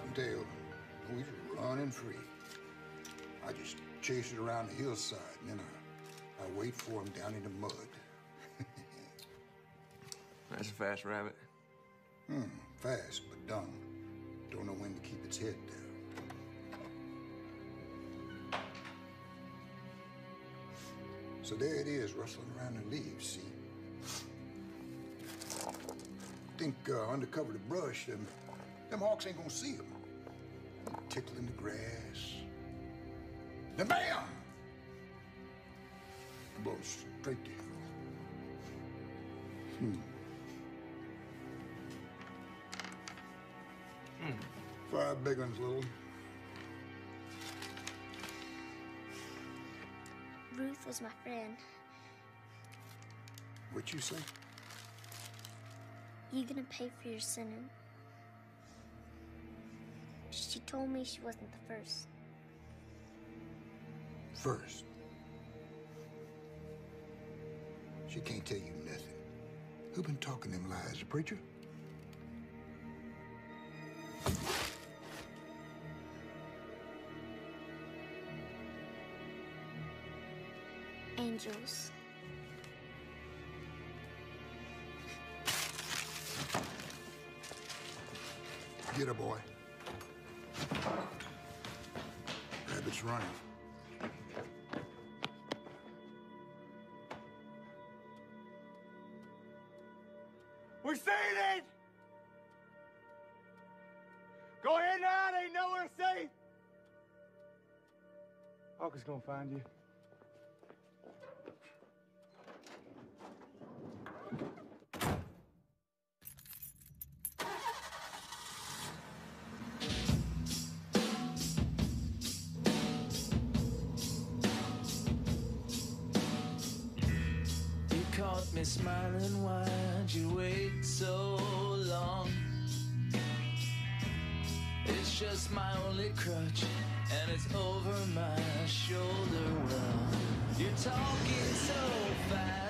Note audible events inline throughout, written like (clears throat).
cottontail. He's running free. I just chase it around the hillside, and then I, I wait for him down in the mud. (laughs) That's a fast rabbit. Hmm, fast but dumb. Don't know when to keep its head down. So there it is, rustling around the leaves, see? Think uh, under cover of the brush, them, them hawks ain't gonna see him. Tickling the grass. Then bam! Blows straight to you. Hmm. Five big ones, little. Ruth was my friend. What you say? You gonna pay for your sinning? She told me she wasn't the first. First. She can't tell you nothing. Who been talking them lies, the preacher? Angels. Get her, boy. It! Go ahead now, it ain't nowhere safe. Hawker's gonna find you. You caught me smiling, why'd just my only crutch, and it's over my shoulder. Well, you're talking so fast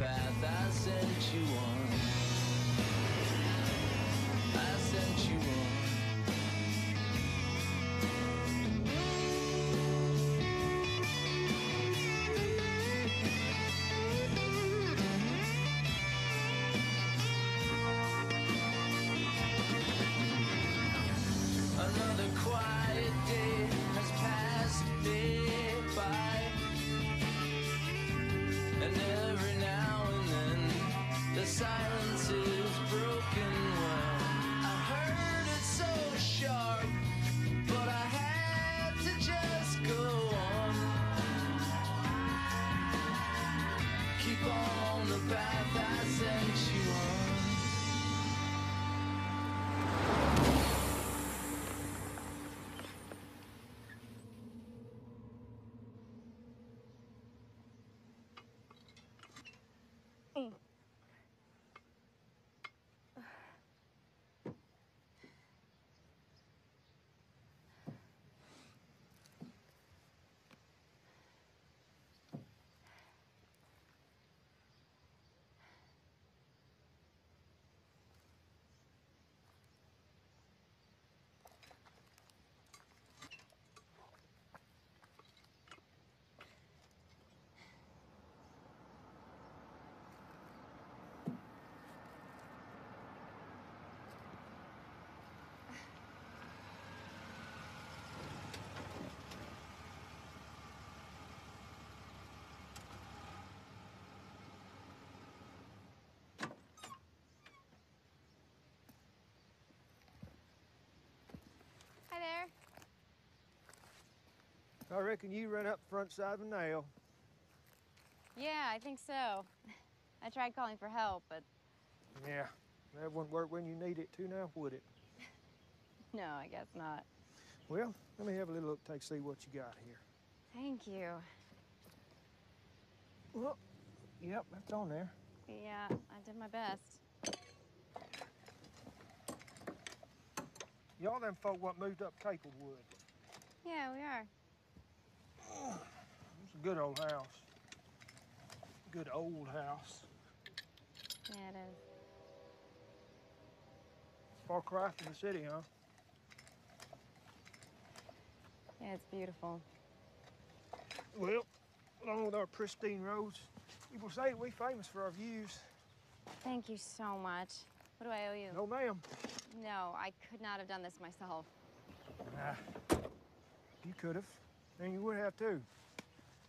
on Hi there. I reckon you run up front side of a nail. Yeah, I think so. (laughs) I tried calling for help, but Yeah, that wouldn't work when you need it to now, would it? (laughs) no, I guess not. Well, let me have a little look, take, see what you got here. Thank you. Well, yep, that's on there. Yeah, I did my best. Y'all them folk what moved up Caplewood. Yeah, we are. It's a good old house. Good old house. Yeah, it is. Far cry from the city, huh? Yeah, it's beautiful. Well, along with our pristine roads, people say we're famous for our views. Thank you so much. What do I owe you? No, ma'am. No, I could not have done this myself. Nah. You could have, and you would have too.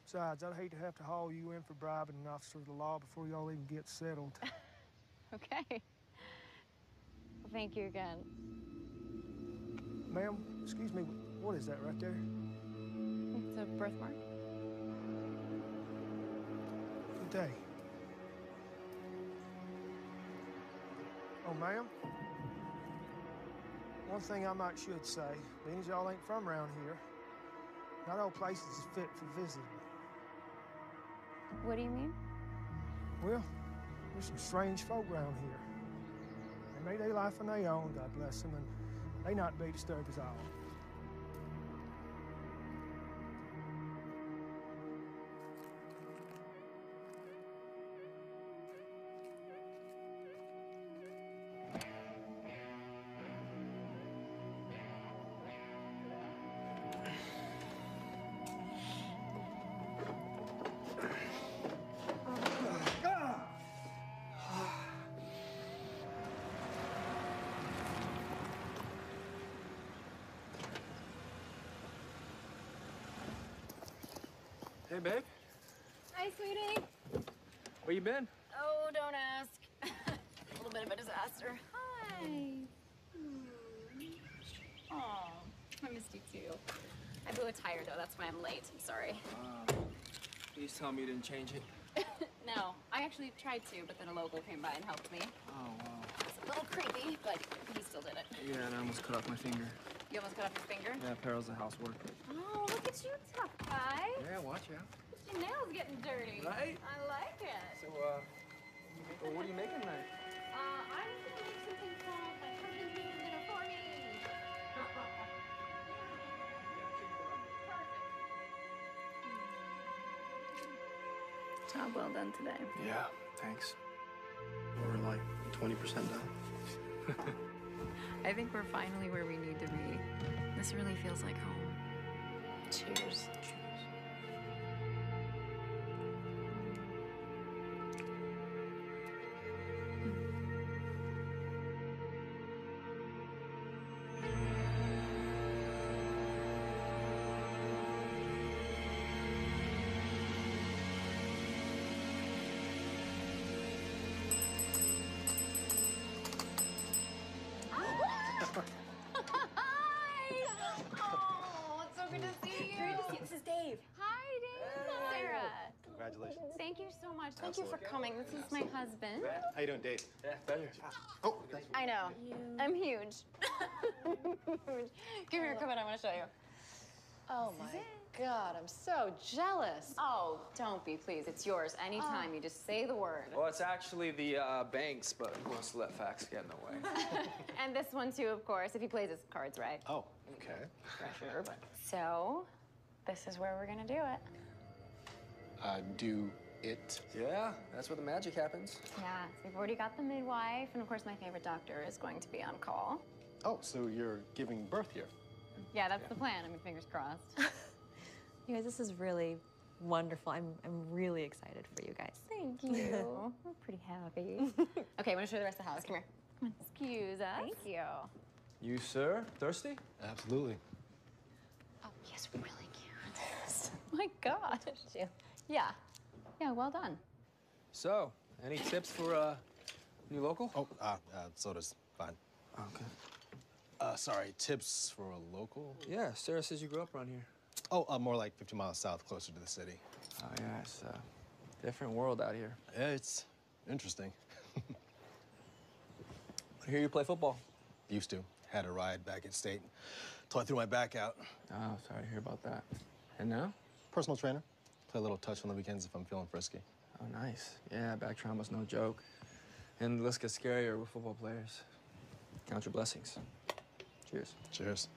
Besides, I'd hate to have to haul you in for bribing an officer of the law before y'all even get settled. (laughs) Okay. Well, thank you again. Ma'am, excuse me, what is that right there? It's a birthmark. Good day. Oh, ma'am? One thing I might should say, being as y'all ain't from around here, not all places is fit for visiting. What do you mean? Well, there's some strange folk around here. They made their life on their own, God bless them, and they not be disturbed at all. Hi, sweetie. Where you been? Oh, don't ask. (laughs) a little bit of a disaster. Hi. Oh, I missed you too. I blew a tire though. That's why I'm late. I'm sorry. Ah. Please tell me you didn't change it. (laughs) No, I actually tried to, but then a local came by and helped me. Oh, wow. It's a little creepy, but he still did it. Yeah, and I almost cut off my finger. You almost cut off your finger? Yeah, Peril's the housework. Oh, look at you, tough guy. Yeah, watch out. Your nails getting dirty. Right? I like it. So, uh, well, what are you making tonight? Uh, I'm gonna make something called my husband's making dinner for me. Job well done today. Yeah, thanks. We're like 20% done. (laughs) I think we're finally where we need to be. This really feels like home. Cheers. Hi! So much. Thank you for coming. This is my husband. How you doing, Dave? Yeah, better. Oh, thank. I know. I'm huge. (laughs) come here, come on. I want to show you. Oh my god, I'm so jealous. Oh, don't be, please. It's yours. Anytime. You just say the word. Well, it's actually the uh, banks, but who wants to let facts get in the way? (laughs) And this one too, of course, if he plays his cards right. Oh, okay. Pressure, but. So, this is where we're gonna do it. Uh, do it. yeah, that's where the magic happens. Yeah, so we've already got the midwife, and of course, my favorite doctor is going to be on call. Oh, so you're giving birth here? Yeah, that's the plan. I mean, fingers crossed. (laughs) You guys, this is really wonderful. I'm, I'm really excited for you guys. Thank (laughs) you. I'm pretty happy. (laughs) okay, I'm gonna show you the rest of the house. Come here. Come on. Excuse us. Thank you. You, sir, thirsty? Absolutely. Oh, yes, we really cute. My gosh. Yeah. Yeah, well done. So, any tips for uh, new local? Oh, uh, uh, soda's fine. Okay. Uh, sorry, tips for a local? Yeah, Sarah says you grew up around here. Oh, uh, more like 50 miles south, closer to the city. Oh, yeah, it's a Different world out here. Yeah, it's interesting. (laughs) I hear you play football. Used to. Had a ride back at state. Till I threw my back out. Oh, sorry to hear about that. And now? Personal trainer. Play a little touch on the weekends if I'm feeling frisky. Oh, nice. Yeah, back trauma's no joke. And the list gets scarier with football players. Count your blessings. Cheers. Cheers.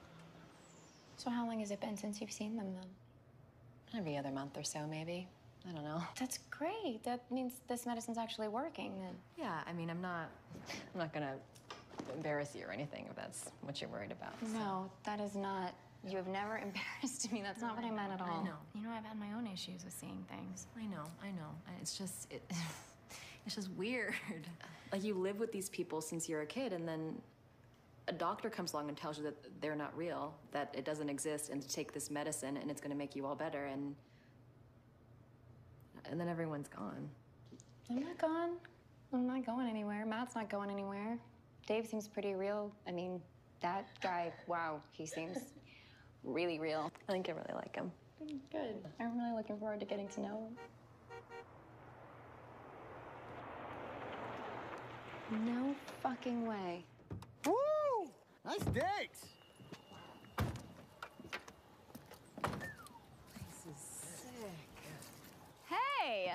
So how long has it been since you've seen them then? Every other month or so, maybe. I don't know. (laughs) That's great. That means this medicine's actually working then. Yeah, I mean, I'm not. I'm not gonna embarrass you or anything if that's what you're worried about. so- No, that is not. You have never (laughs) embarrassed me. That's not what I meant at all. I know. You know, I've had my own issues with seeing things. I know, I know. It's just it, (laughs) it's just weird. (laughs) Like you live with these people since you're a kid, and then a doctor comes along and tells you that they're not real, that it doesn't exist, and to take this medicine and it's going to make you all better, and and then everyone's gone. I'm not gone. I'm not going anywhere. Matt's not going anywhere. Dave seems pretty real. I mean, that guy, wow, he seems really real. I think I really like him. Good. I'm really looking forward to getting to know him. No fucking way. Woo! Nice digs. Hey!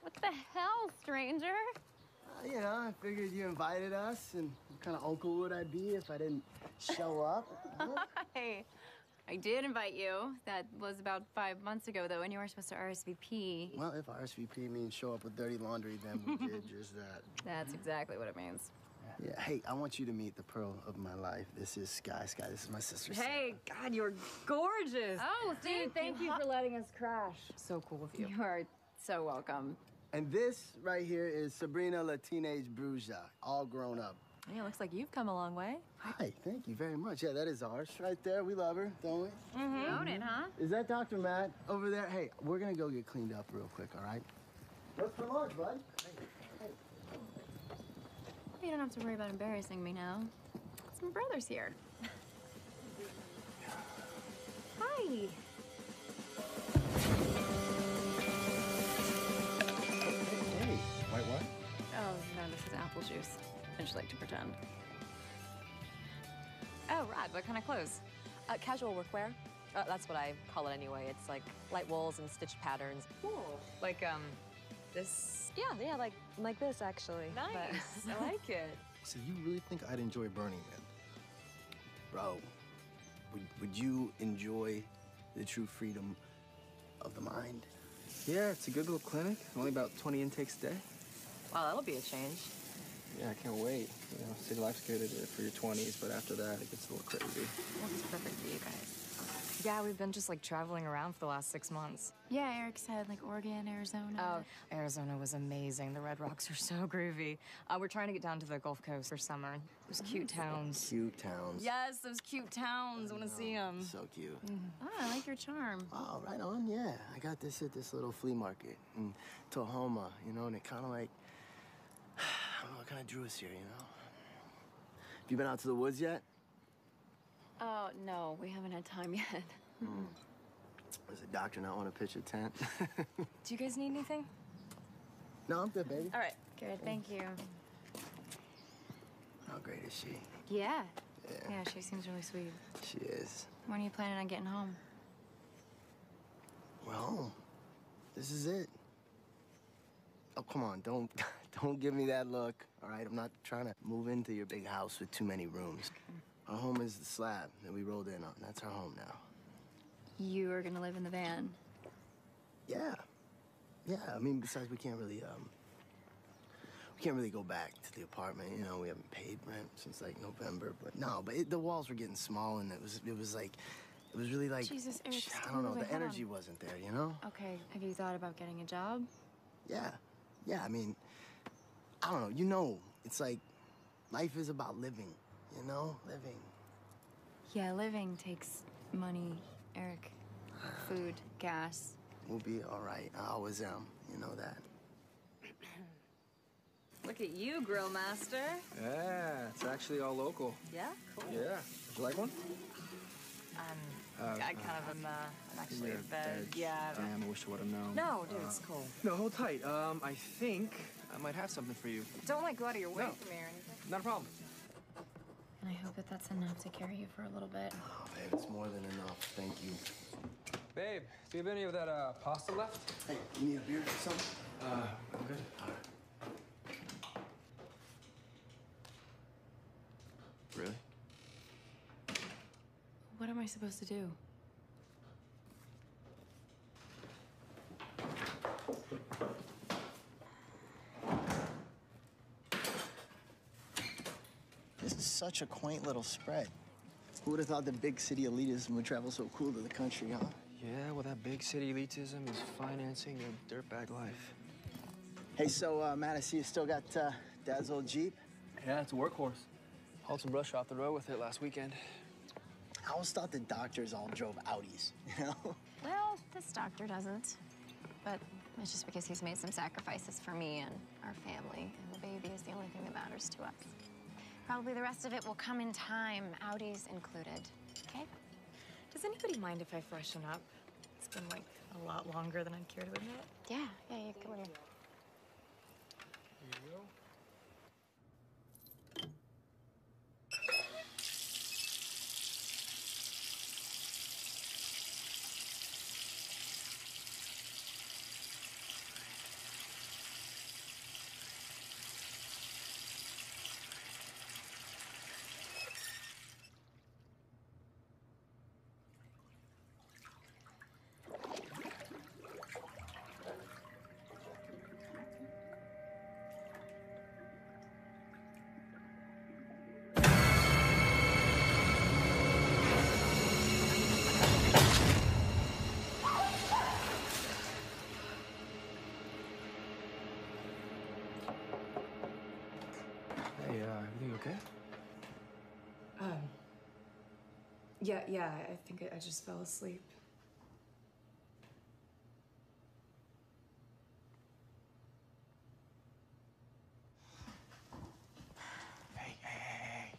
What the hell, stranger? Uh, you know, I figured you invited us, and what kind of uncle would I be if I didn't show up? (laughs) Hi. I did invite you. That was about five months ago, though, and you were supposed to RSVP. Well, if RSVP means show up with dirty laundry, then we did (laughs) just that. That's exactly what it means. Yeah, hey, I want you to meet the pearl of my life. This is Sky. Sky, this is my sister. Sarah. Hey, God, you're gorgeous. Oh, dude, thank you for letting us crash. So cool of you. You are so welcome. And this right here is Sabrina La Teenage Bruja, all grown up. Yeah, looks like you've come a long way. Hi, thank you very much. Yeah, that is ours right there. We love her, don't we? You own it, huh? Is that Dr. Matt over there? Hey, we're gonna go get cleaned up real quick, all right? What's for lunch, bud? Hey. You don't have to worry about embarrassing me now. Some brothers here. Hi. Hey, white wine? Oh, no, this is apple juice. I just like to pretend. Oh, rad. What kind of clothes? Uh, casual workwear. Uh, that's what I call it anyway. It's like light wools and stitched patterns. Cool. Like, um, this. Yeah, yeah, like like this actually. but- Nice. I (laughs) like it. So you really think I'd enjoy Burning Man? Bro, would, would you enjoy the true freedom of the mind? Yeah, it's a good little clinic. Only about 20 intakes a day. Wow, that'll be a change. Yeah, I can't wait. You know, city life's good for your 20s, but after that, it gets a little crazy. Well, it's perfect for you guys. Yeah, we've been just like traveling around for the last six months. Yeah, Eric said like Oregon, Arizona. Oh, Arizona was amazing. The Red Rocks are so groovy. Uh, we're trying to get down to the Gulf Coast for summer. Those cute towns. Cute towns. Yes, those cute towns. I want to see them. So cute. Oh, I like your charm. Oh, right on, yeah. I got this at this little flea market in Tahoma, you know, and it kind of like, I don't know, it kind of drew us here, you know? Have you been out to the woods yet? Oh, no, we haven't had time yet. (laughs) Hmm. Does the doctor not want to pitch a tent? (laughs) Do you guys need anything? no, I'm good, baby. All right. Good, thank you. How great is she? Yeah. Yeah, Yeah, she seems really sweet. she is. When are you planning on getting home? Well, this is it. Oh, come on, don't (laughs) don't give me that look. All right, I'm not trying to move into your big house with too many rooms. Our home is the slab that we rolled in on. That's our home now. You are gonna live in the van. Yeah. Yeah, I mean, besides, we can't really, um, we can't really go back to the apartment. You know, we haven't paid rent since like November. But no, but it, the walls were getting small, and it was, it was like, it was really like, Jesus, Eric, I don't know, the energy on. wasn't there. You know? Okay, have you thought about getting a job? Yeah, yeah. I mean, I don't know. You know, it's like, life is about living. You know, living. Yeah, living takes money, Eric. Food, gas. We'll be all right. I always am. You know that. (clears throat) Look at you, Grill Master. Yeah, it's actually all local. Yeah? Cool. Yeah. Would you like one? Um, Uh, I kind of am. Uh, I'm actually You're in Yeah. Damn, I wish I would have known. No, dude, Uh, it's cool. No, hold tight. Um, I think I might have something for you. Don't like go out of your way No. for me or anything. Not a problem. And I hope that that's enough to carry you for a little bit. Oh, babe, it's more than enough. Thank you. Babe, do you have any of that uh, pasta left? Hey, you need a beer or something? Uh, I'm good. All right. Really? What am I supposed to do? Such a quaint little spread. Who would have thought that big city elitism would travel so cool to the country, huh? Yeah, well, that big city elitism is financing your dirtbag life. Hey, so, uh, Matt, I see you still got uh, Dad's old Jeep. Yeah, it's a workhorse. Hauled some brush off the road with it last weekend. I always thought the doctors all drove Audis, (laughs) you know? Well, this doctor doesn't. But it's just because he's made some sacrifices for me and our family. And the baby is the only thing that matters to us. Probably the rest of it will come in time, Audis included. Okay? Does anybody mind if I freshen up? It's been like a lot longer than I'd care to admit. Yeah, yeah, you come on in. Hey, Yeah, yeah. I I think I- I just fell asleep. Hey, hey, hey,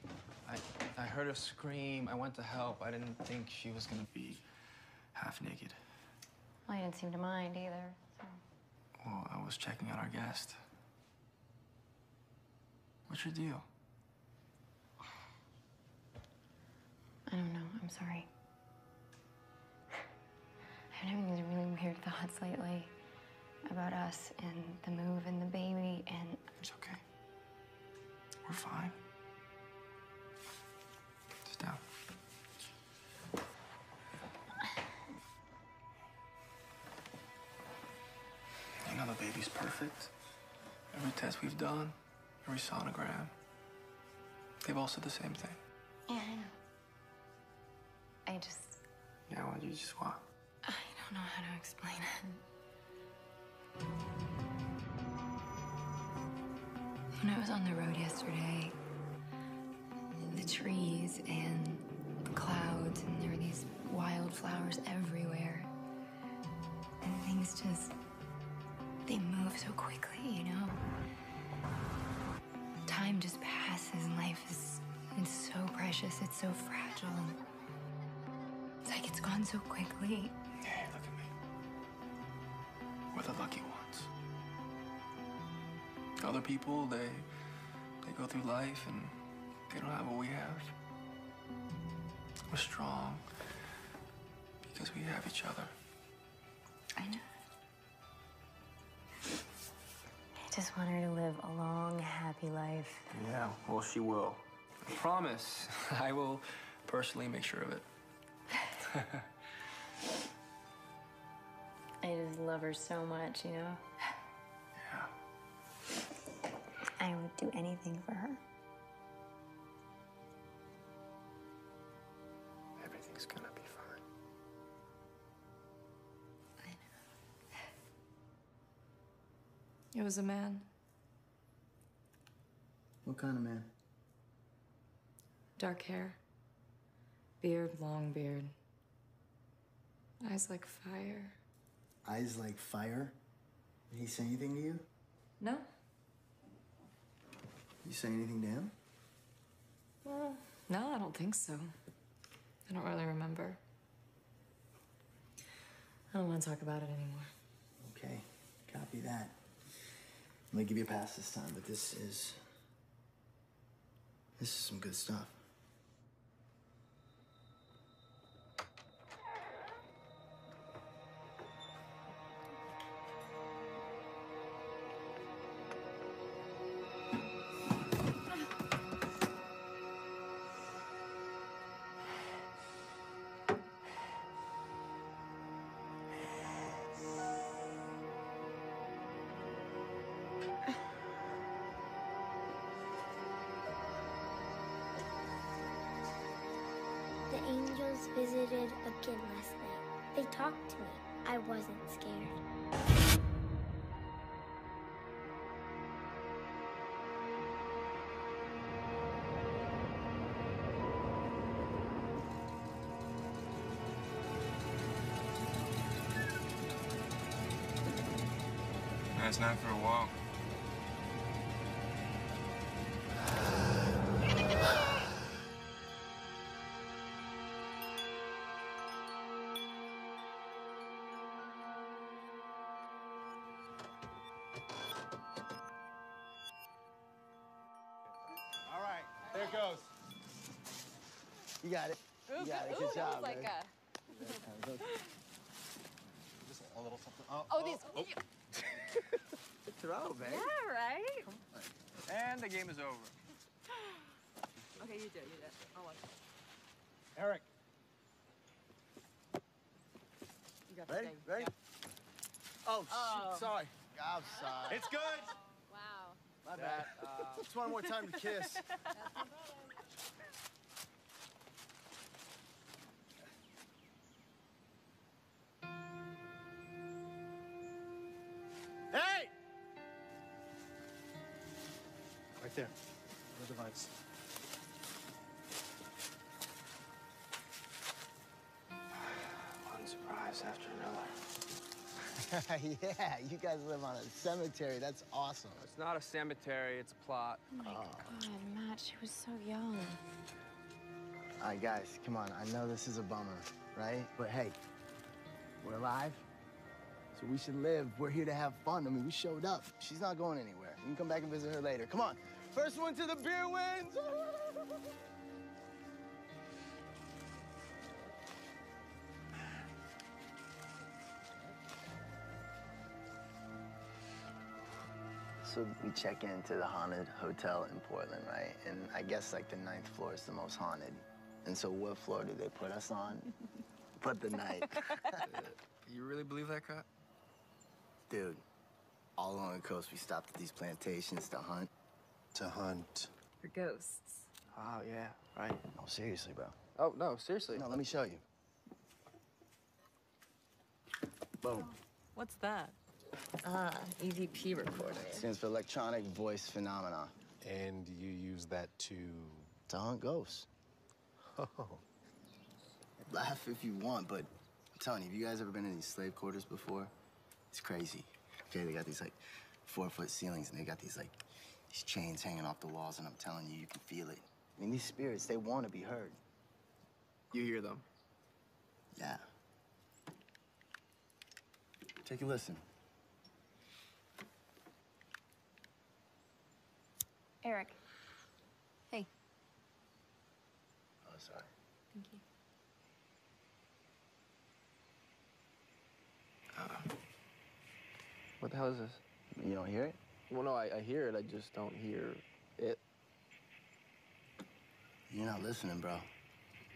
hey. I, I heard her scream. I went to help. I didn't think she was gonna be half naked. Well, I didn't seem to mind either. So. Well, I was checking on our guest. What's your deal? I don't know. I'm sorry. (laughs) I've been having these really weird thoughts lately about us and the move and the baby and. It's okay. We're fine. Sit down. You know the baby's perfect. Every test we've done, every sonogram, they've all said the same thing. Yeah, I know. I just. Yeah, well, you just what? I don't know how to explain it. When I was on the road yesterday, the trees and the clouds, and there were these wildflowers everywhere. And things just. They move so quickly, you know? Time just passes, and life is. It's so precious, it's so fragile. Gone so quickly. Hey, look at me. We're the lucky ones. Other people, they they go through life and they don't have what we have. We're strong because we have each other. I know. I just want her to live a long, happy life. Yeah, well, she will. I promise. (laughs) I will personally make sure of it. I just love her so much, you know? Yeah. I would do anything for her. Everything's gonna be fine. I know. It was a man. What kind of man? Dark hair. Beard, long beard. Eyes like fire. Eyes like fire. Did he say anything to you? No? You say anything to him? Well, no, I don't think so. I don't really remember. I don't want to talk about it anymore. Okay, copy that. I'm gonna give you a pass this time, but this is. This is some good stuff. That's not for a walk. All right, there it goes. You got it. Ooh, you got it. ooh, Good that job, like man. a. (laughs) Just a little something. Oh, Oh, these. Good throw, man. Yeah, right? And the game is over. (sighs) Okay, you do it, you do it. I'll watch. Eric, You got Ready? thing. Ready? Yeah. Oh, Oh. shit. Sorry. I'm sorry. it's good. (laughs) Wow. My bad. Uh, Just one more time to kiss. (laughs) (laughs) yeah, you guys live on a cemetery. That's awesome. It's not a cemetery, it's a plot. Oh my oh. god, Matt, she was so young. All right, guys, come on. I know this is a bummer, right? But hey, we're alive, so we should live. We're here to have fun. I mean, we showed up. She's not going anywhere. You can come back and visit her later. Come on. First one to the beer wins. (laughs) So we check into the haunted hotel in Portland, right? And I guess like the ninth floor is the most haunted. And so what floor do they put us on? (laughs) Put the ninth. (laughs) You really believe that crap? Dude, all along the coast, we stopped at these plantations to hunt. To hunt. For ghosts. Oh, yeah, right. No, seriously, bro. Oh, no, seriously. No, let me show you. Boom. What's that? Ah, EVP recording. Stands for electronic voice phenomena. And you use that to. To hunt ghosts. Oh. Laugh if you want, but I'm telling you, have you guys ever been in these slave quarters before? It's crazy. Okay, they got these like four foot ceilings and they got these like these chains hanging off the walls, and I'm telling you, you can feel it. I mean, these spirits, they want to be heard. You hear them. Yeah. Take a listen. Eric. Hey. Oh, sorry. Thank you. What the hell is this? You don't hear it? Well, no, I, I hear it. I just don't hear it. You're not listening, bro.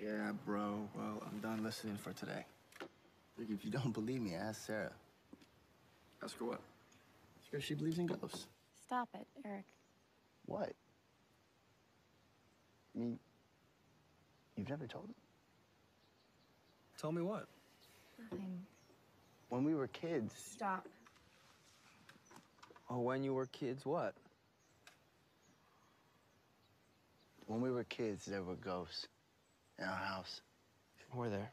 Yeah, bro. Well, I'm done listening for today. Look, if you don't believe me, ask Sarah. Ask her what? Because she believes in ghosts. Stop it, Eric. What? I mean, you've never told him? Tell me what? Nothing. When we were kids, Stop. Oh, when you were kids, what? when we were kids, there were ghosts in our house. We're there.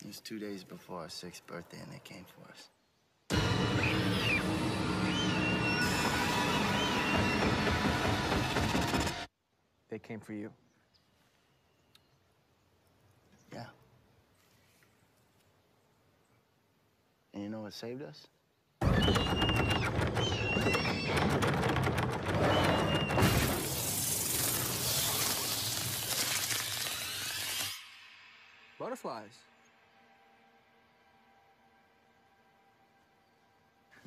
It was two days before our sixth birthday, and they came for us. They came for you. Yeah. And you know what saved us? Butterflies.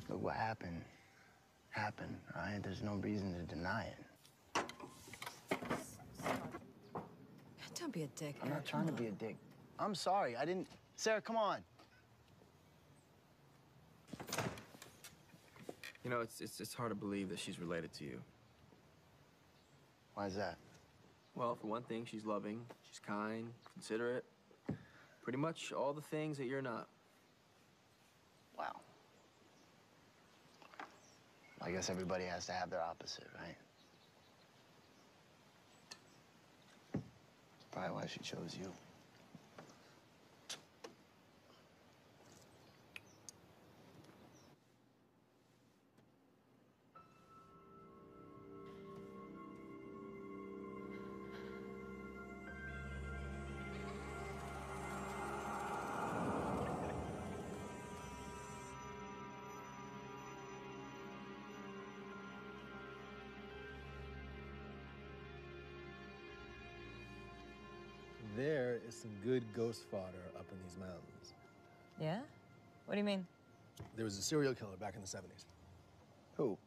Look, what happened, happened, all right? There's no reason to deny it. Don't be a dick. I'm not trying to be a dick. I'm sorry, I didn't... Sarah, come on. You know, it's, it's, it's hard to believe that she's related to you. Why is that? Well, for one thing, she's loving, she's kind, considerate. Pretty much all the things that you're not. Wow. I guess everybody has to have their opposite, right? Probably why she chose you. Good ghost fodder up in these mountains. Yeah? What do you mean? There was a serial killer back in the 70s. Who?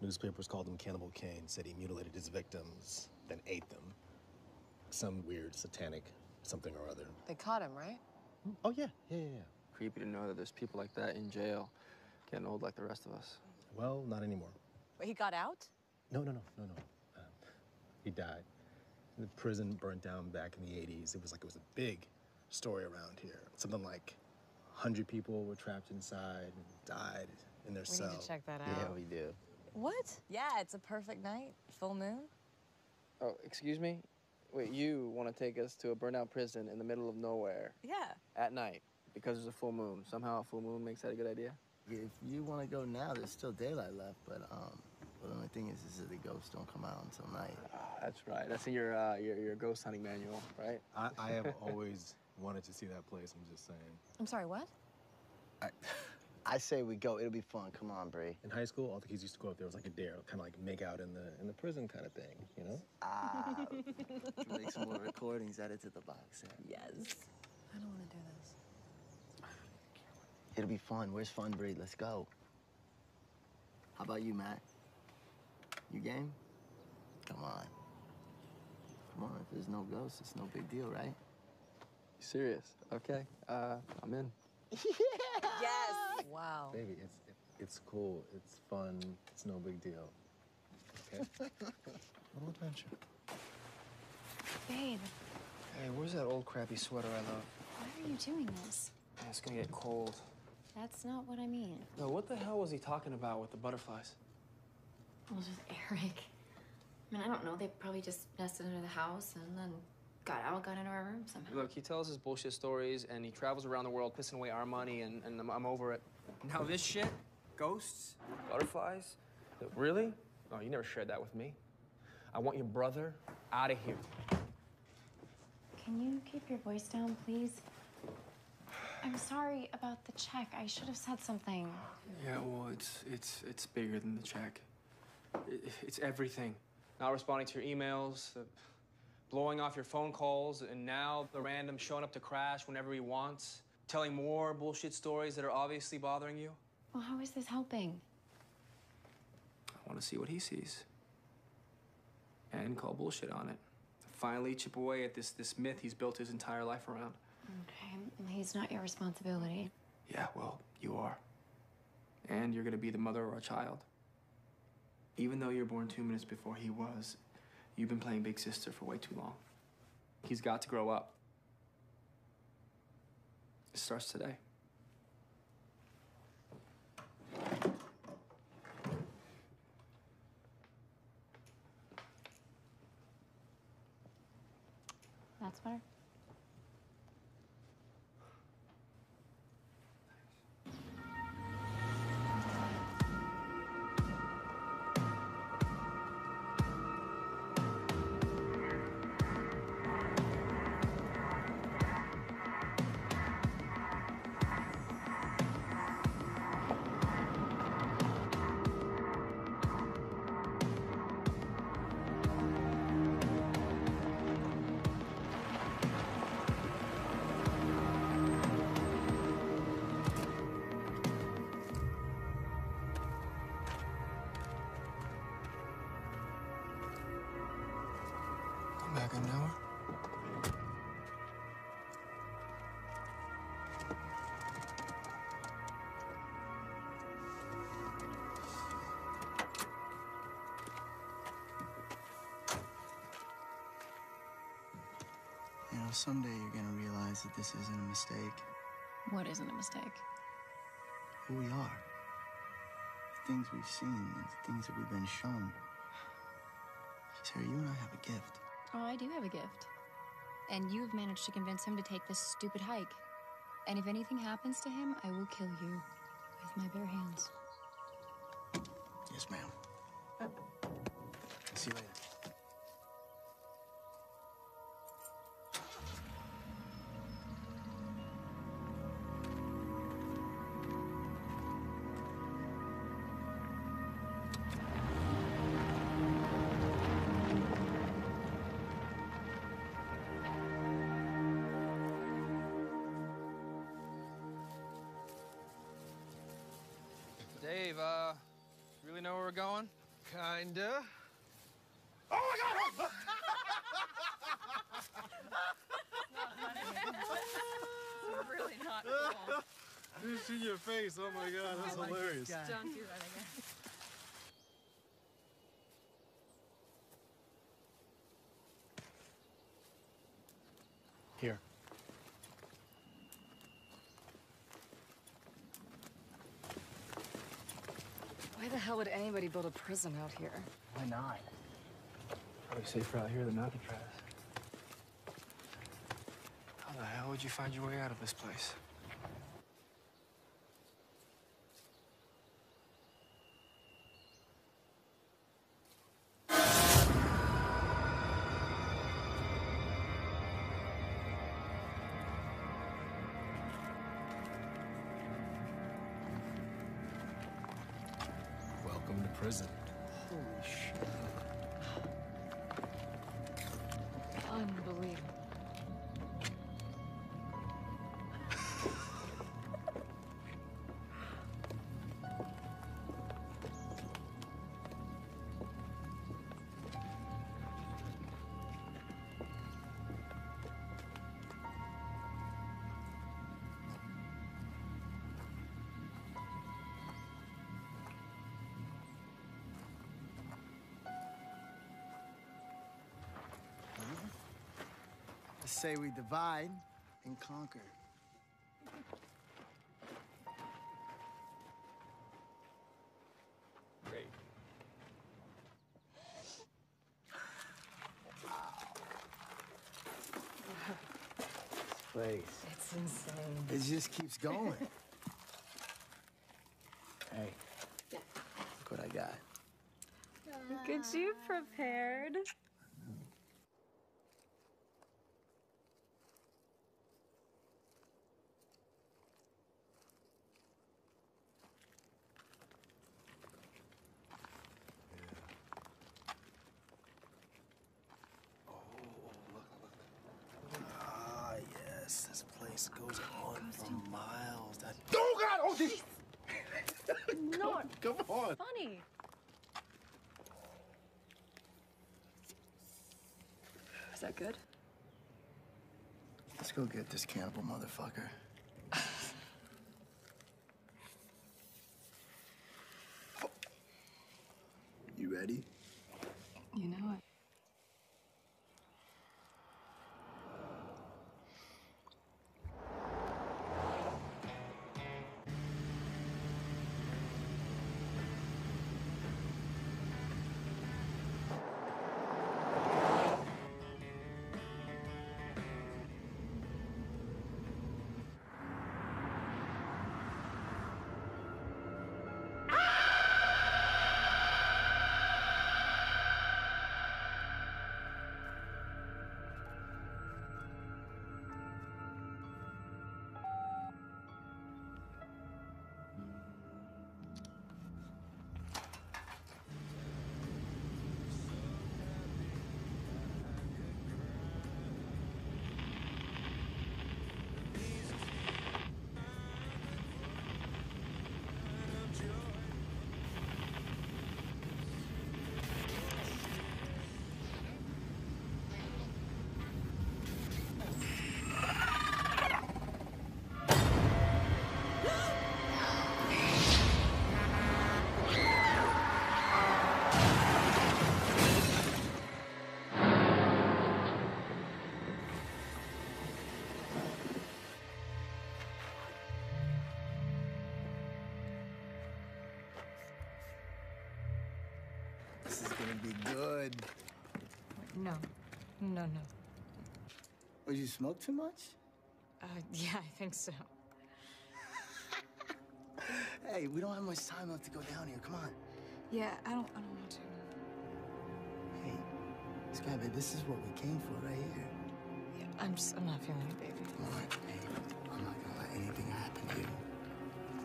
Newspapers called him Cannibal Cain, said he mutilated his victims, then ate them. Some weird satanic something or other. They caught him, right? Oh, yeah, yeah, yeah, yeah. Creepy to know that there's people like that in jail, getting old like the rest of us. Well, not anymore. But he got out? No, no, no, no, no. Um, he died. The prison burnt down back in the 80s. It was like it was a big story around here. Something like 100 people were trapped inside and died in their We cell. need to check that out. Yeah, we do. What? Yeah, it's a perfect night. Full moon. Oh, excuse me? Wait, you want to take us to a burnout prison in the middle of nowhere Yeah. at night because there's a full moon. Somehow a full moon makes that a good idea? If you want to go now, there's still daylight left, but um, but the only thing is, is that the ghosts don't come out until night. Ah, that's right. That's in your, uh, your, your ghost hunting manual, right? I, I have always wanted to see that place, I'm just saying. I'm sorry, what? I I say we go. It'll be fun. Come on, Bree. In high school, all the kids used to go up there. It was like a dare, kind of like make out in the in the prison kind of thing, you know? Ah, make some more recordings. Add it to the box. Yeah. Yes. I don't want to do this. It'll be fun. Where's fun, Bree? Let's go. How about you, Matt? You game? Come on. Come on. If there's no ghosts, it's no big deal, right? You serious? Okay. Uh, I'm in. (laughs) yeah! Yes. Wow. Baby, it's it, it's cool. It's fun. It's no big deal. Okay? (laughs) Little adventure. Babe, Hey, where's that old crappy sweater I love? why are you doing this? Man, it's gonna get cold. That's not what I mean. No, what the hell was he talking about with the butterflies? Well, just Eric. I mean, I don't know. They probably just nested under the house and then got out, got into our room somehow. Look, he tells his bullshit stories and he travels around the world pissing away our money, and, and I'm, I'm over it. Now, this shit, ghosts, butterflies, really? No, you never shared that with me. I want your brother out of here. Can you keep your voice down, please? I'm sorry about the check. I should have said something. Yeah, well, it's it's it's bigger than the check. It, it's everything. Not responding to your emails, the blowing off your phone calls, and now the random showing up to crash whenever he wants, telling more bullshit stories that are obviously bothering you. Well, how is this helping? I want to see what he sees. And call bullshit on it. Finally chip away at this this myth he's built his entire life around. Okay, he's not your responsibility. Yeah, well, you are. And you're gonna be the mother of our child. Even though you're born two minutes before he was, you've been playing big sister for way too long. He's got to grow up. It starts today. That's better. Someday you're gonna realize that this isn't a mistake. What isn't a mistake? Who we are. The things we've seen, and the things that we've been shown. Sarah, you and I have a gift. Oh, I do have a gift. And you've managed to convince him to take this stupid hike. And if anything happens to him, I will kill you with my bare hands. Yes, ma'am. See you later. We're going? Kinda. Oh my god! (laughs) really not cool. Just in your face. Oh my god, that's hilarious. God. Don't do that again. Here. Why the hell would anybody build a prison out here? Why not? Probably safer out here than Alcatraz. How the hell would you find your way out of this place? Say we divide and conquer. Great. This place. It's insane. It just keeps going. (laughs) hey, look what I got. Look at you prepared. Ah, yes, this place goes on for miles. That Oh, God! Oh, this... No, come on. funny. Is that good? Let's go get this cannibal motherfucker. This is gonna be good. No. No, no. Would you smoke too much? Uh, yeah, I think so. Hey, we don't have much time left to go down here. Come on. Yeah, I don't, I don't want to. Hey, Sky, babe, this is what we came for right here. Yeah, I'm just, I'm not feeling it, baby. Come on, hey, I'm not gonna let anything happen to you.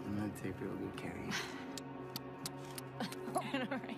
I'm gonna take real good care of you. (laughs) all right,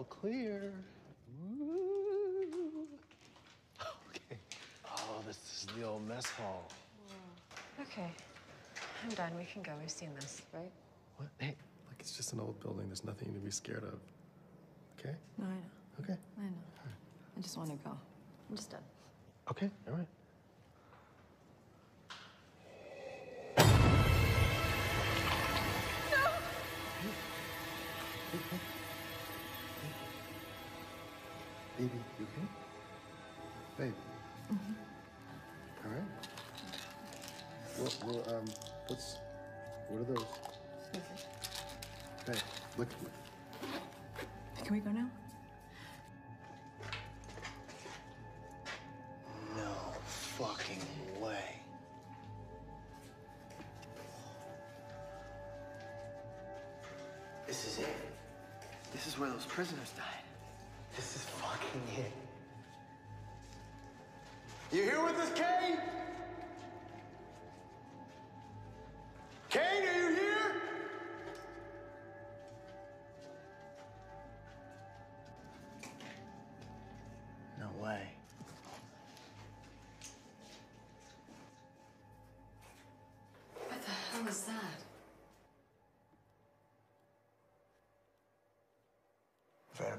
All clear. Woo. (laughs) Okay. Oh, this is the old mess hall. Okay. I'm done. We can go. We've seen this, right? What? Hey, look, it's just an old building. There's nothing to be scared of. Okay? No, I know. Okay. I know. I just want to go. I'm just done. Okay, all right. Baby, you okay? Baby. Mm -hmm. All right. What, what, um, what's, what are those? Hey, look at me. Can we go now?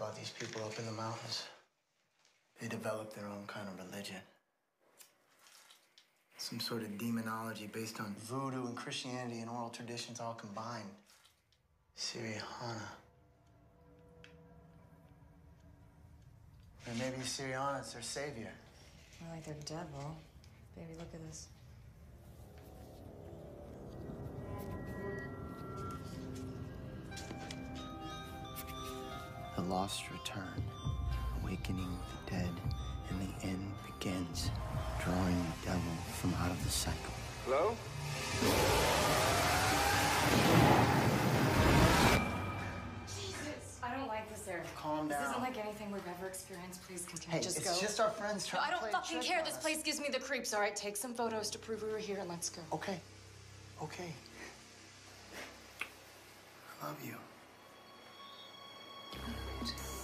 About these people up in the mountains. They developed their own kind of religion. Some sort of demonology based on voodoo and Christianity and oral traditions all combined. Syriana. Or maybe Syriana's their savior. More like their devil. Baby, look at this. The lost return, awakening the dead, and the end begins, drawing the devil from out of the cycle. Hello? Jesus! I don't like this, Eric. Calm down. This isn't like anything we've ever experienced. Please, can Hey, we just it's go? just our friends trying No, trying I don't play fucking care. This place gives me the creeps. All right, take some photos to prove we were here and let's go. Okay. Okay. I love you. Better.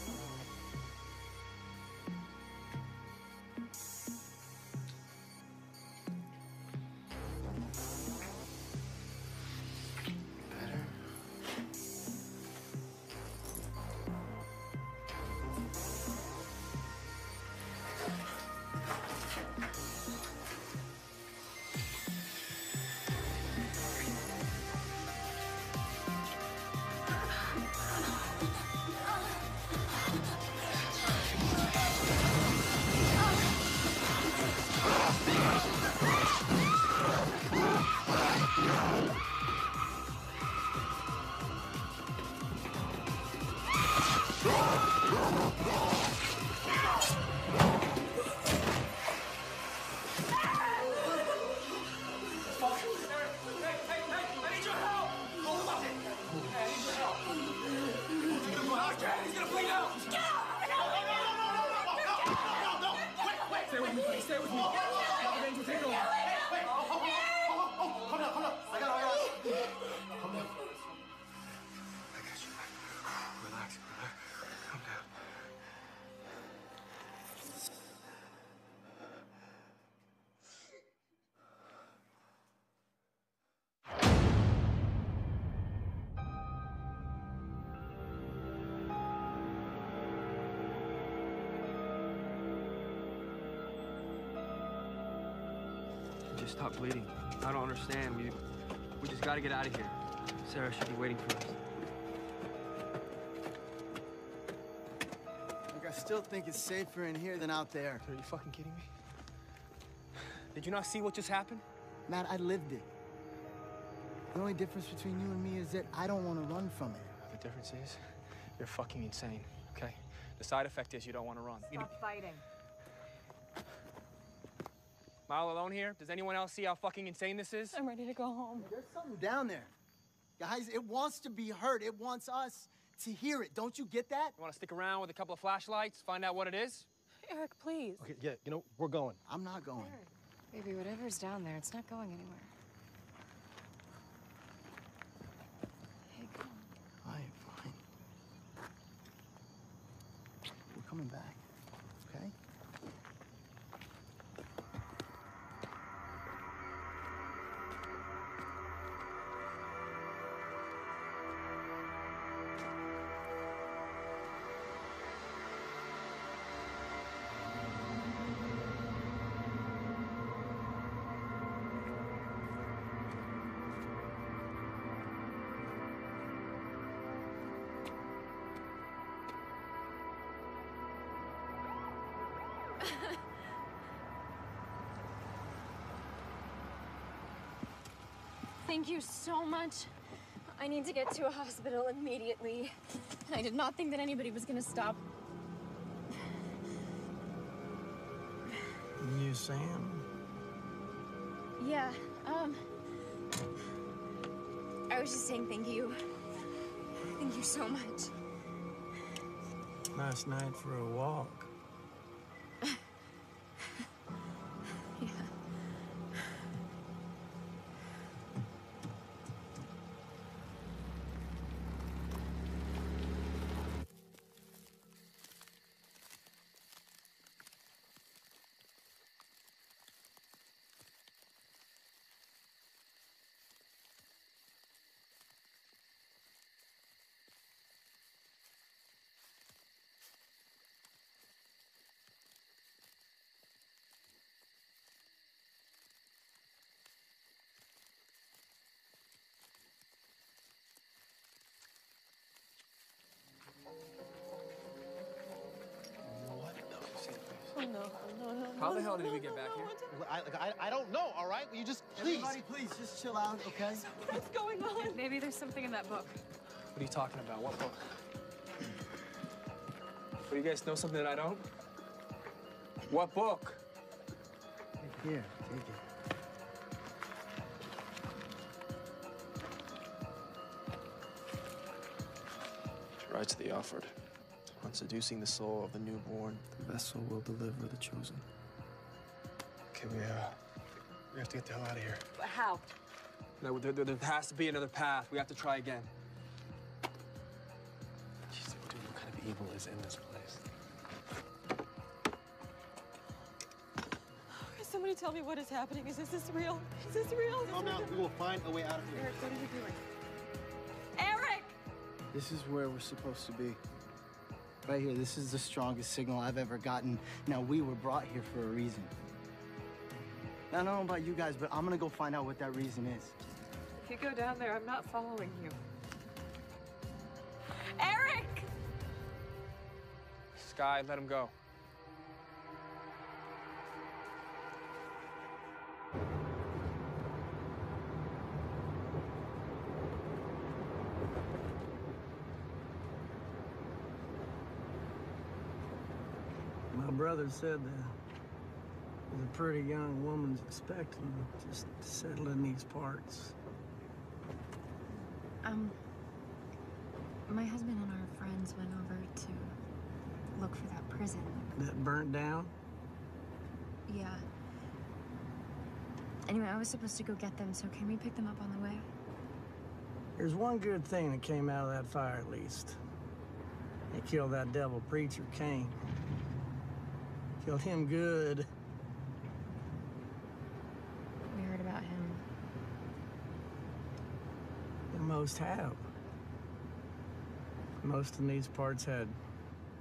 Just stop bleeding. I don't understand. We, we just gotta get out of here. Sarah should be waiting for us. Look, I still think it's safer in here than out there. Are you fucking kidding me? Did you not see what just happened? Matt, I lived it. The only difference between you and me is that I don't want to run from it. The difference is, you're fucking insane, okay? The side effect is you don't want to run. You know, Stop fighting. Am I all alone here? Does anyone else see how fucking insane this is? I'm ready to go home. There's something down there. Guys, it wants to be heard. It wants us to hear it. Don't you get that? You want to stick around with a couple of flashlights, find out what it is? Eric, please. Okay, yeah, you know, we're going. I'm not going. Eric, Baby, whatever's down there, it's not going anywhere. Hey, come on. Fine, fine. We're coming back, Thank you so much. I need to get to a hospital immediately. I did not think that anybody was gonna stop. You, Sam? Yeah, um. I was just saying thank you. Thank you so much. Nice night for a walk. No, no, no. How the hell did we get back here? I, like, I, I don't know, all right? Will You just, please. Everybody, please, just chill out, okay? (laughs) What's going on? Maybe there's something in that book. What are you talking about? What book? What, do you guys know something that I don't? What book? Here, take it. Rites to the offered. On seducing the soul of the newborn. The vessel will deliver the chosen. Okay, we, uh, we have to get the hell out of here. But How? No, there, there, there has to be another path. We have to try again. Jeez, dude, what kind of evil is in this place? Can somebody tell me what is happening? Is this, this real? Is this real? Is Calm this down. real? We will find a way out of here. Eric, what are you doing? Eric! This is where we're supposed to be. Right here, this is the strongest signal I've ever gotten. Now, we were brought here for a reason. Now, I don't know about you guys, but I'm gonna go find out what that reason is. If you go down there, I'm not following you. Eric! Sky, let him go. Brother said that a pretty young woman's expecting just to settle in these parts. Um, my husband and our friends went over to look for that prison. That burnt down? Yeah. Anyway, I was supposed to go get them, so can we pick them up on the way? There's one good thing that came out of that fire, at least. They killed that devil preacher, Cain. Killed him good. We heard about him. And most have. Most in these parts had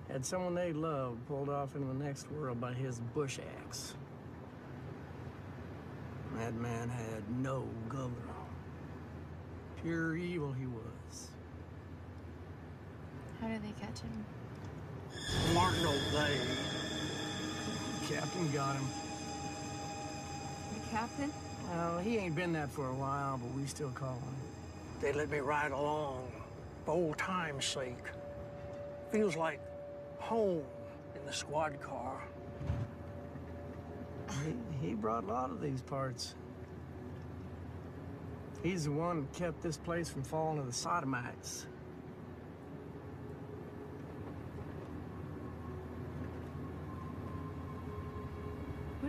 had someone they loved pulled off into the next world by his bush axe. That man had no governor. Pure evil he was. How did they catch him? Martin O'Day. Captain got him. The captain? Well, he ain't been that for a while, but we still call him. They let me ride along, for old time's sake. Feels like home in the squad car. He, he brought a lot of these parts. He's the one that kept this place from falling to the sodomites.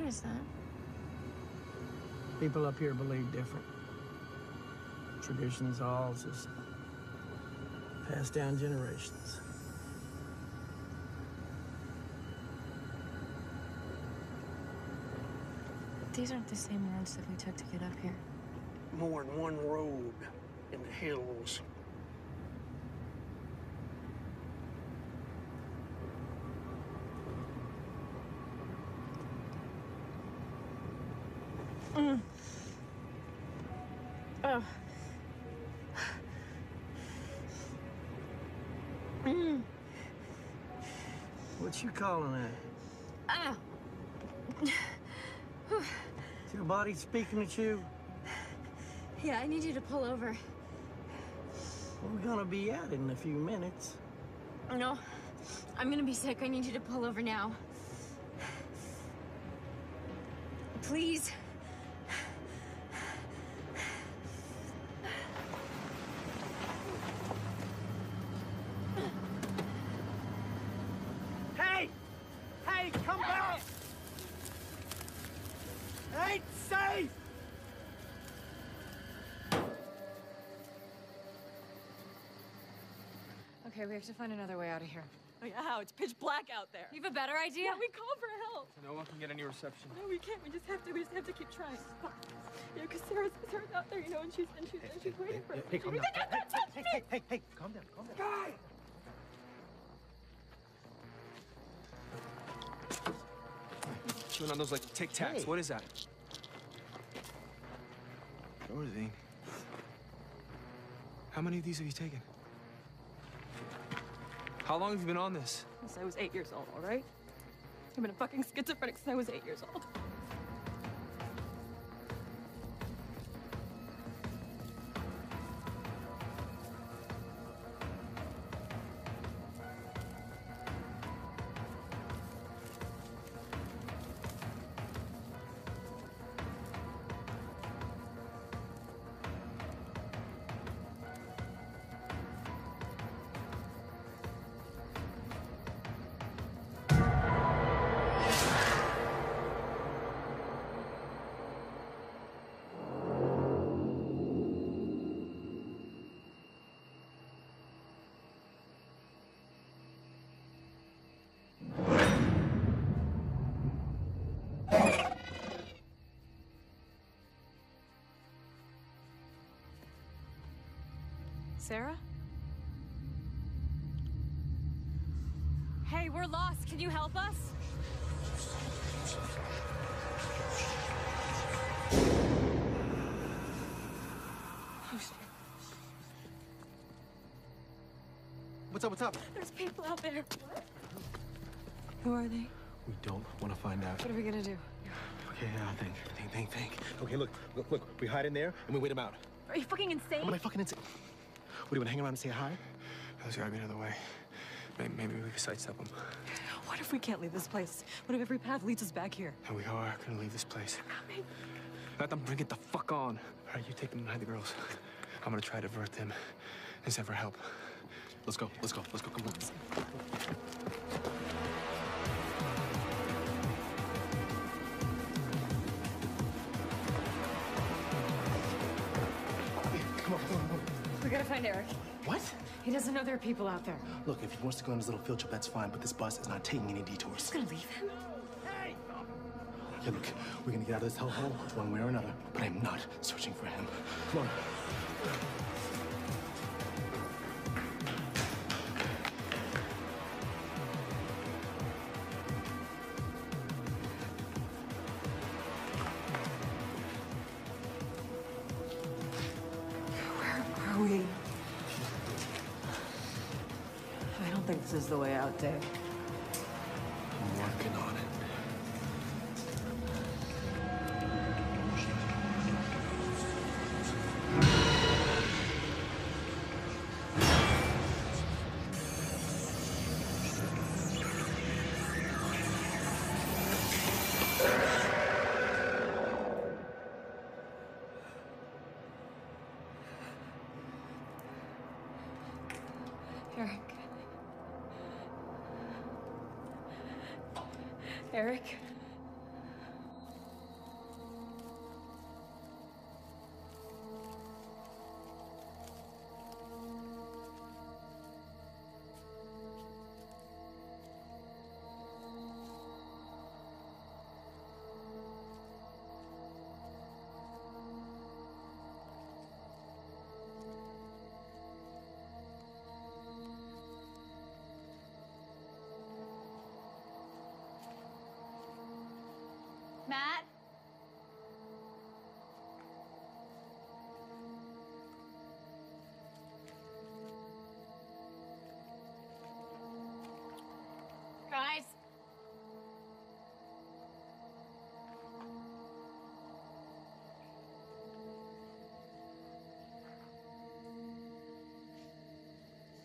What is that? People up here believe different. Traditions all just passed down generations. These aren't the same roads that we took to get up here. More than one road in the hills. Calling that? Ah. (sighs) Is your body speaking at you? Yeah, I need you to pull over. We're gonna be at it in a few minutes. No, I'm gonna be sick. I need you to pull over now. Please. Hey! Hey, come back! Ain't safe! Okay, we have to find another way out of here. Oh, yeah, how? It's pitch black out there. You have a better idea? Yeah, we call for help. No one can get any reception. No, we can't. We just have to. We just have to keep trying. Yeah, because Sarah's, Sarah's out there, you know, and she's and she's and she's waiting for us. Hey, calm She- down. Don't touch me! Hey, hey, hey, calm down, calm down. Guy! Chewing on those like Tic Tacs. Hey. What is that? Dorothy. How many of these have you taken? How long have you been on this? Since I was eight years old, all right? I've been a fucking schizophrenic since I was eight years old. Sarah? Hey, we're lost. Can you help us? Oh, shit. What's up, what's up? There's people out there. What? Who are they? We don't want to find out. What are we gonna do? Okay, yeah, think, think, think, think. Okay, look, look, look. We hide in there and we wait them out. Are you fucking insane? Am I fucking insane? What, do you want to hang around and say hi? There's gotta be another way. Maybe, maybe we could sidestep them. What if we can't leave this place? What if every path leads us back here? And we are gonna leave this place. Let them bring it the fuck on. All right, you take them and hide the girls. I'm gonna try to divert them and send for help. Let's go, let's go, let's go, come on. Gotta find Eric. What? He doesn't know there are people out there. Look, if he wants to go on his little field trip, that's fine, but this bus is not taking any detours. He's gonna leave him? Hey! Yeah, look, we're gonna get out of this hellhole one way or another, but I'm not searching for him. Come on.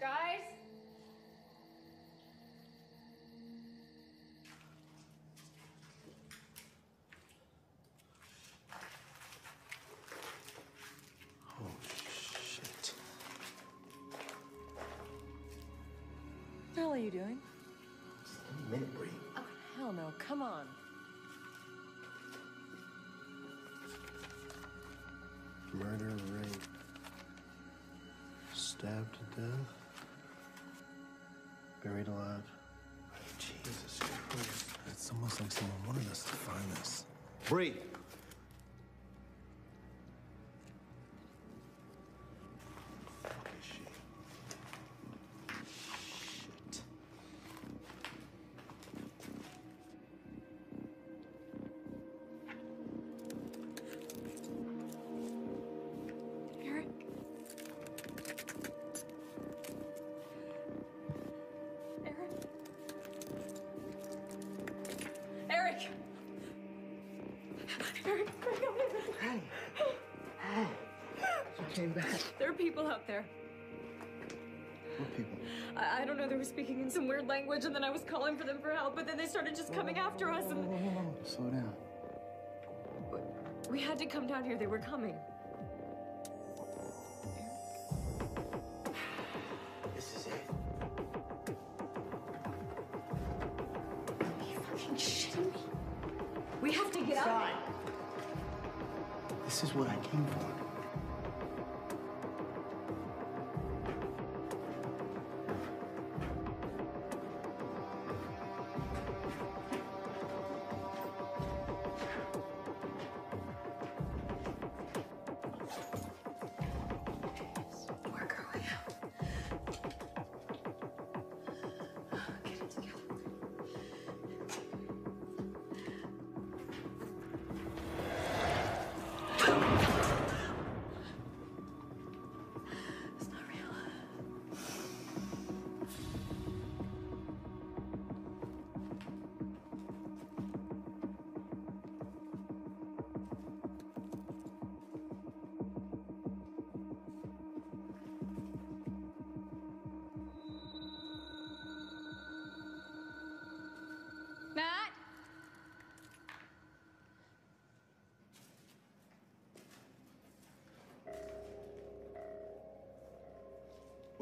Guys? Oh, shit. What the hell are you doing? Give me a minute, Bree. Oh, hell no. Come on. Murder, rape. Stabbed to death. Buried alive. Jesus Christ. It's almost like someone wanted us to find this. Bree! People out there. What people? I, I don't know, they were speaking in some weird language, and then I was calling for them for help, but then they started just coming after us, and Slow down. we had to come down here. They were coming.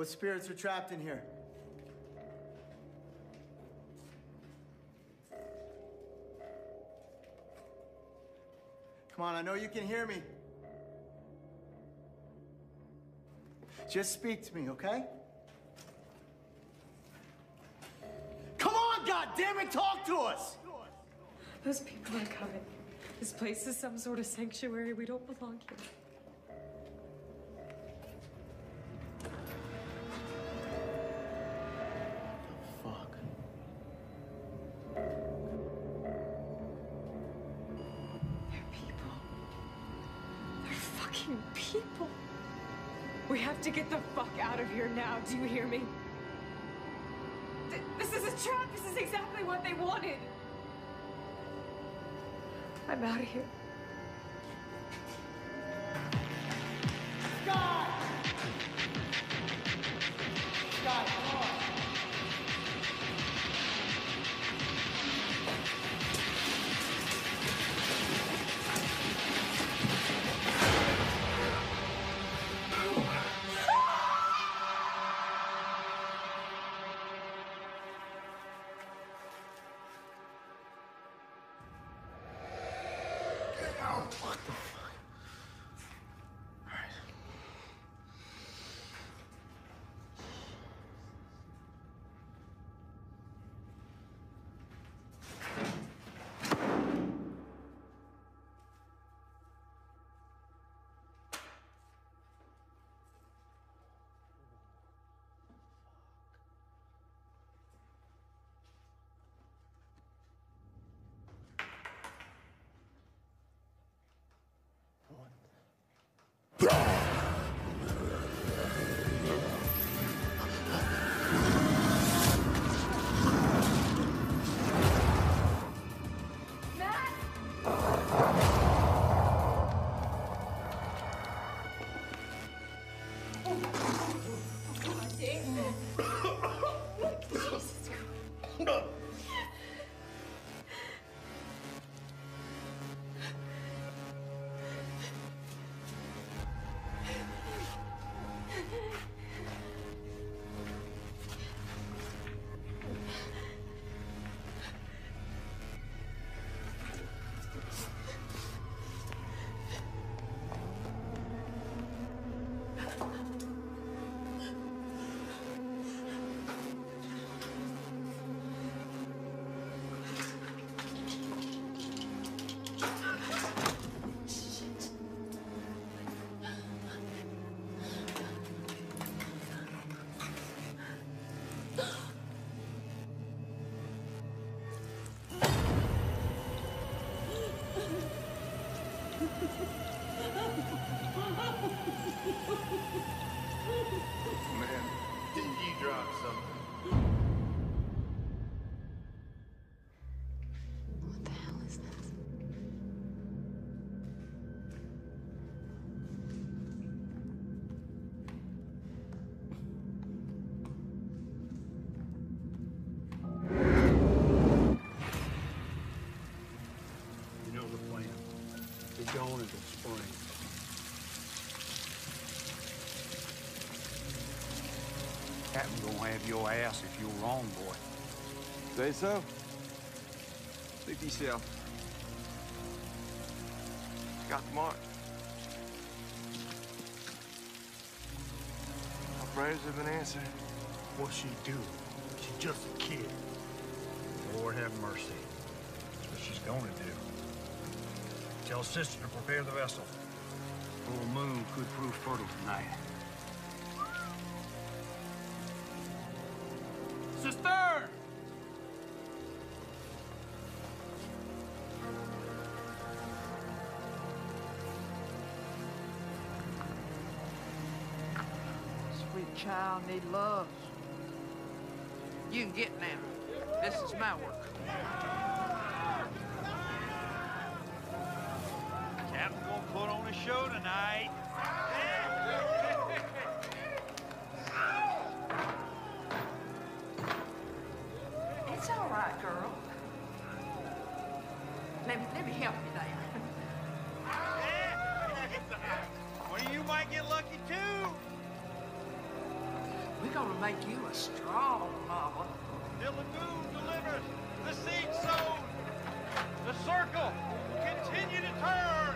What spirits are trapped in here? Come on, I know you can hear me. Just speak to me, okay? Come on, God damn goddammit, talk to us! Those people are coming. This place is some sort of sanctuary. We don't belong here. Have your ass if you're wrong, boy. Say so. For yourself. Got the mark. Our prayers have been answered. What's she do? She's just a kid. Lord have mercy. That's what she's gonna do. Tell sister to prepare the vessel. Full moon could prove fertile tonight. Child need love. You can get now. This is my work. Captain gonna put on a show tonight. It's all right, girl. Let me, let me help you there. Gonna make you a strong mama. The lagoon delivers. The seed sown. The circle continue to turn.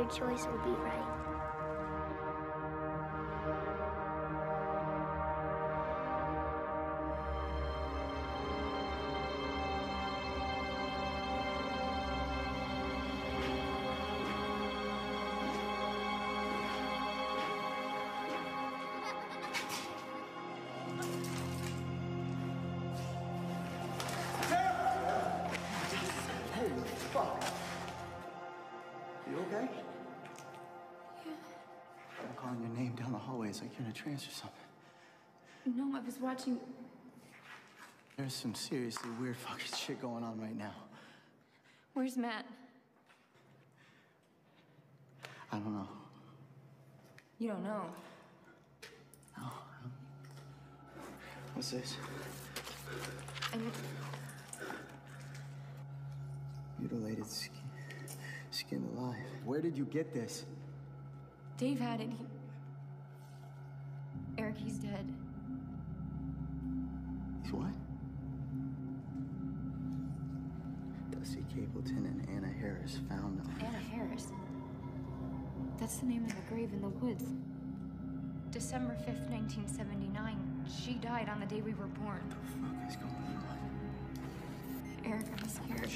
Your choice will be right. Was watching. There's some seriously weird fucking shit going on right now. Where's Matt? I don't know. You don't know. No. What's this? I'm. Mutilated skin, Skin alive. Where did you get this? Dave had it. He... Eric, he's dead. What? Dusty Capleton and Anna Harris found them. Anna Harris. That's the name of the grave in the woods. December 5th, 1979. She died on the day we were born. What is going on? Eric, I'm scared.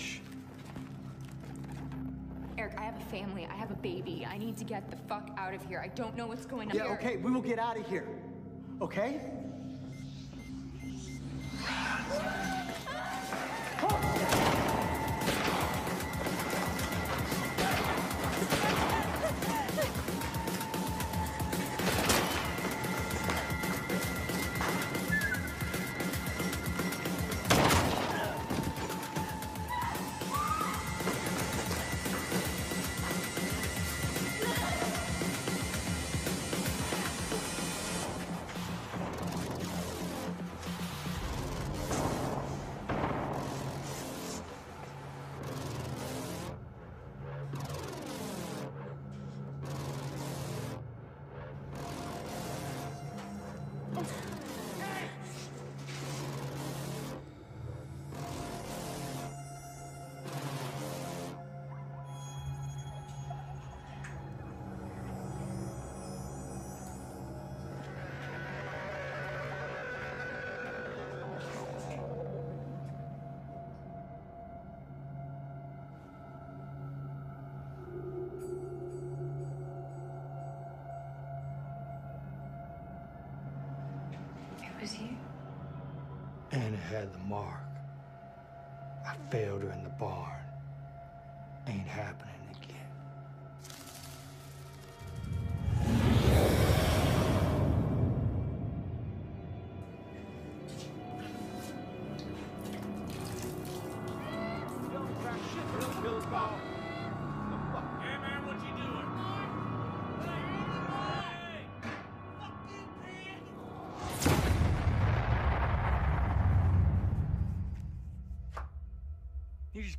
Eric, I have a family. I have a baby. I need to get the fuck out of here. I don't know what's going on. Yeah, okay, we will get out of here. Okay? Had the mark. I failed her in the barn.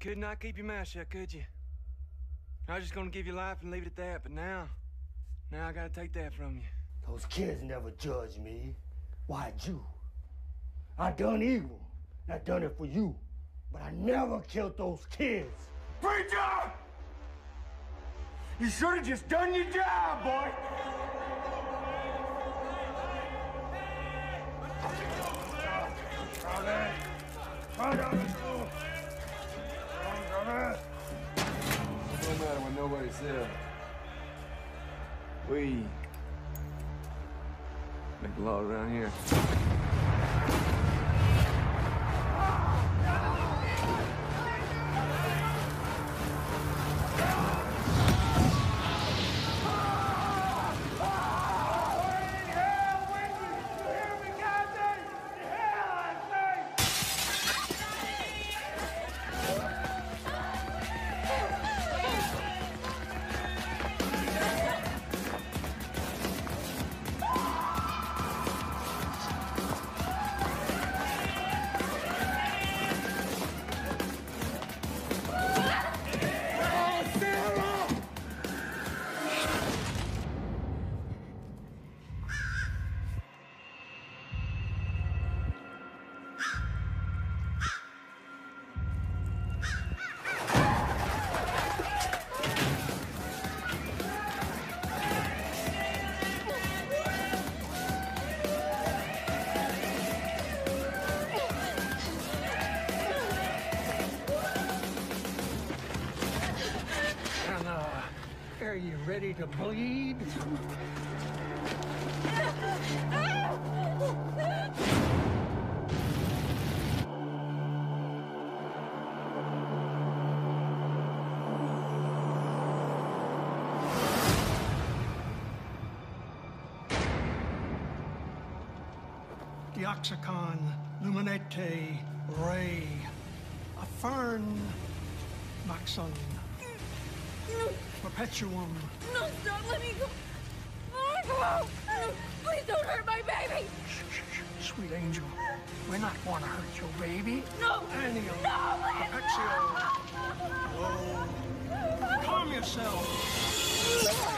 Could not keep your mouth shut, could you? I was just gonna give you life and leave it at that, but now, now I gotta take that from you. Those kids never judged me. Why you? I done evil. and I done it for you. But I never killed those kids. Preacher! You should have just done your job, boy. Charlie! Come We make the law around here. To bleed? Deoxycon, Luminete, Ray, a fern, Maxon, Perpetuum, No, stop, let me go. Oh, no. Please don't hurt my baby. Sweet angel, we're not going to hurt your baby. No. Anium, No, please. Perpetio, oh. Whoa. Calm yourself. (laughs)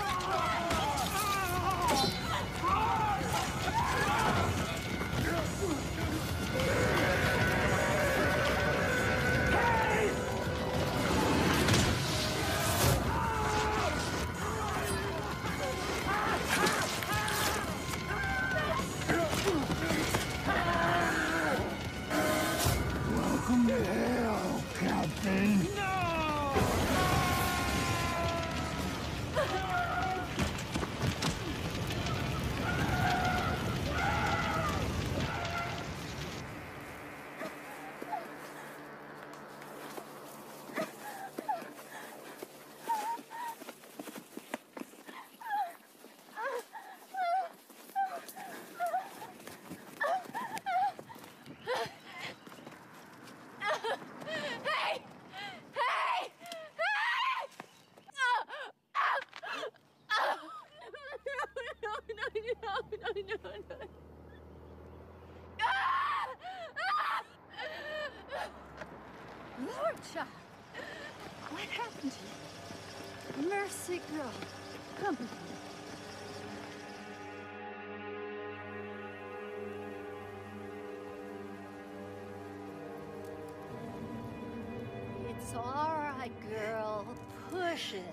It's all right, girl. Push it.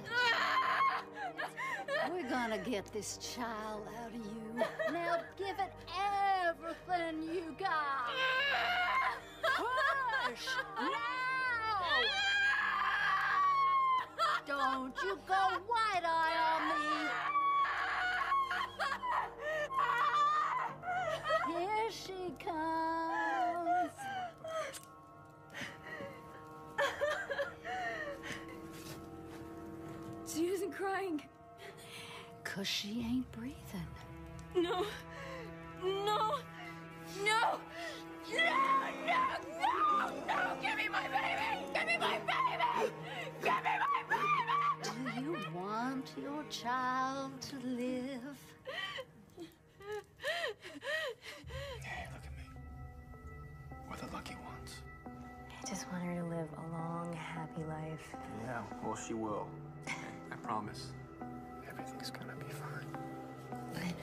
(laughs) We're gonna get this child out of you. Now give it everything you got. Push! Now! (laughs) Don't you go white isn't crying. Cause she ain't breathing. No. No. No. No, no, no, no! Give me my baby! Give me my baby! Give me my baby! Do you want your child to live? Hey, look at me. We're the lucky ones. I just want her to live a long, happy life. Yeah, well, she will. And promise. Everything's gonna be fine. (laughs)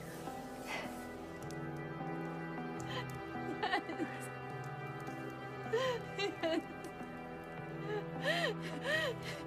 Yes. Yes. (laughs)